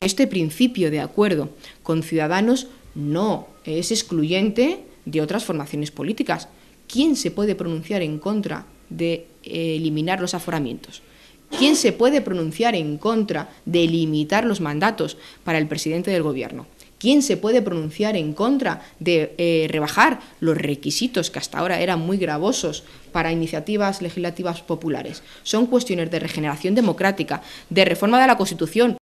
Este principio de acuerdo con Ciudadanos no es excluyente de otras formaciones políticas. ¿Quién se puede pronunciar en contra de eliminar los aforamientos? ¿Quién se puede pronunciar en contra de limitar los mandatos para el presidente del Gobierno? ¿Quién se puede pronunciar en contra de eh, rebajar los requisitos que hasta ahora eran muy gravosos para iniciativas legislativas populares? Son cuestiones de regeneración democrática, de reforma de la Constitución,